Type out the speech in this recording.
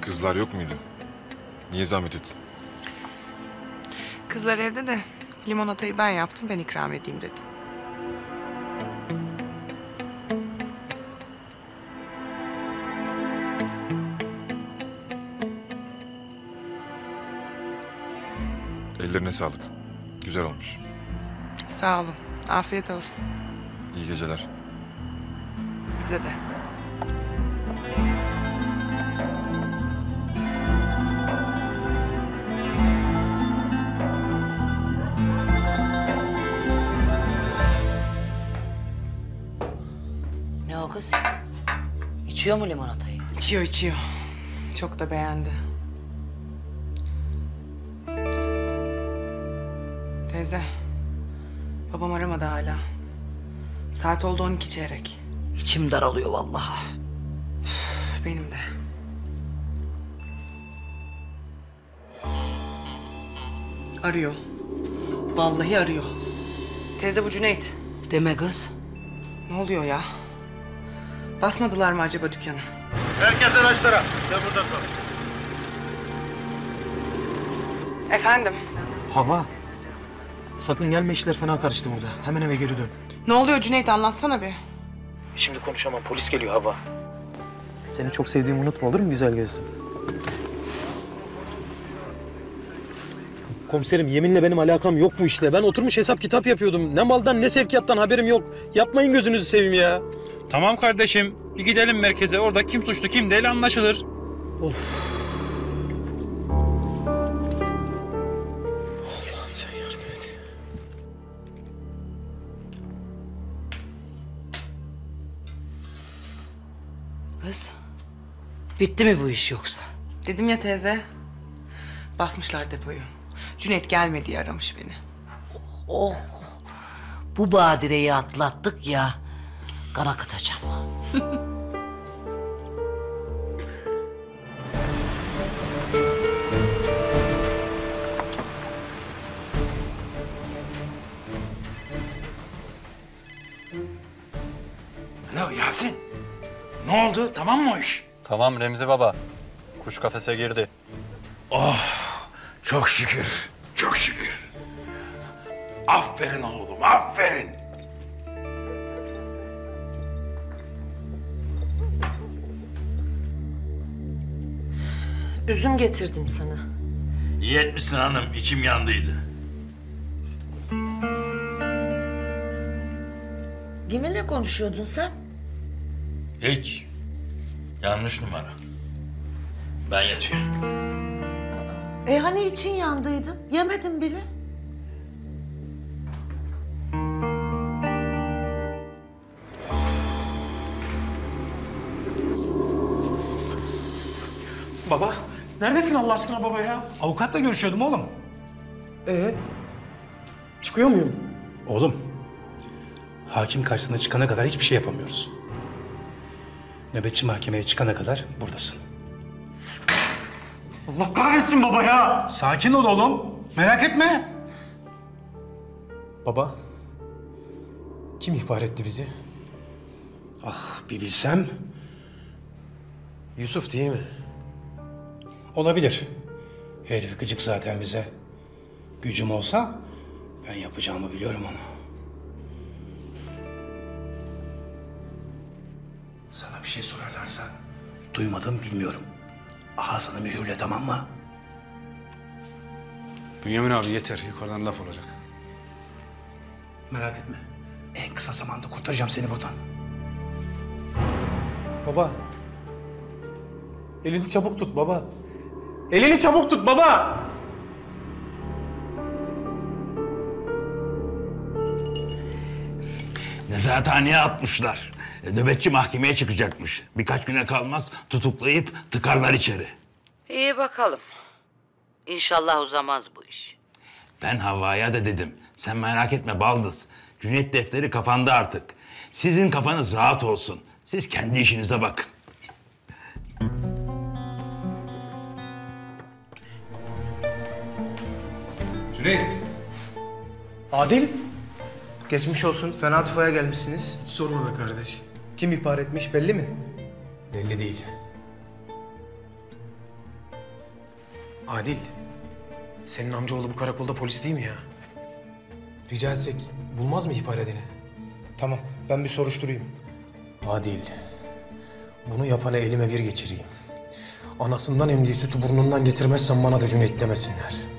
Kızlar yok muydu? Niye zahmet ettin? Kızlar evde de limonatayı ben yaptım ben ikram edeyim dedim. Ellerine sağlık. Güzel olmuş. Sağ olun. Afiyet olsun. İyi geceler. Size de. Ne o kız? İçiyor mu limonatayı? İçiyor içiyor. Çok da beğendi. Teyze. Babam aramadı hala. Saat oldu 12 çeyrek. İçim daralıyor vallahi. Üf, Benim de. Arıyor. Vallahi arıyor. Teyze bu Cüneyt. Deme kız. Ne oluyor ya? Basmadılar mı acaba dükkanı? Herkes araçlara. Sen burada kal. Efendim? Hava. Sakın gelme işler fena karıştı burada. Hemen eve geri dön. Ne oluyor Cüneyt anlatsana bir. Şimdi konuşamam. Polis geliyor Hava. Seni çok sevdiğimi unutma olur mu güzel gözlüm? Komiserim yeminle benim alakam yok bu işle. Ben oturmuş hesap kitap yapıyordum. Ne maldan ne sevkiyattan haberim yok. Yapmayın gözünüzü seveyim ya. Tamam kardeşim. Bir gidelim merkeze. Orada kim suçlu kim değil anlaşılır. Sen yardım et. Kız. Bitti mi bu iş yoksa? Dedim ya teyze. Basmışlar depoyu. Cüneyt gelme diye aramış beni. Oh. Bu badireyi atlattık ya. Kan akıtacağım. Alo Yasin. Ne oldu? Tamam mı o iş? Tamam Remzi baba. Kuş kafese girdi. Çok şükür. Çok şükür. Aferin oğlum, aferin. Üzüm getirdim sana. İyi etmişsin hanım. içim yandıydı. Kiminle konuşuyordun sen? Hiç. Yanlış numara. Ben yatıyorum. E hani için yandıydı? Yemedin bile. Baba. Neredesin Allah aşkına baba ya? Avukatla görüşüyordum oğlum. Ee? Çıkıyor muyum? Oğlum, hakim karşısına çıkana kadar hiçbir şey yapamıyoruz. Nöbetçi mahkemeye çıkana kadar buradasın. Allah kahretsin baba ya! Sakin ol oğlum. Merak etme. Baba. Kim ihbar etti bizi? Ah bir bilsem Yusuf değil mi? Olabilir. Herif gıcık zaten bize. Gücüm olsa ben yapacağımı biliyorum onu. Sana bir şey sorarlarsa duymadım bilmiyorum. Ağzını mühürle tamam mı? Bünyamin abi yeter. Yukarıdan laf olacak. Merak etme. En kısa zamanda kurtaracağım seni buradan. Baba. Elini çabuk tut baba. Elini çabuk tut baba. Nezahathaneye atmışlar. E, Nöbetçi mahkemeye çıkacakmış. Birkaç güne kalmaz tutuklayıp tıkarlar içeri. İyi bakalım. İnşallah uzamaz bu iş. Ben Havva'ya da dedim. Sen merak etme Baldız. Cüneyt defteri kafanda artık. Sizin kafanız rahat olsun. Siz kendi işinize bakın. Cüneyt. Adil. Geçmiş olsun. Fena tufaya gelmişsiniz. Hiç sorma be kardeş. Kim ihbar etmiş belli mi? Belli değil. Adil. Senin amcaoğlu bu karakolda polis değil mi ya? Rica etsek bulmaz mı ihbar edeni? Tamam ben bir soruşturayım. Adil. Bunu yapana elime bir geçireyim. Anasından emdiği sütü burnundan getirmezsen bana da Cüneyt demesinler.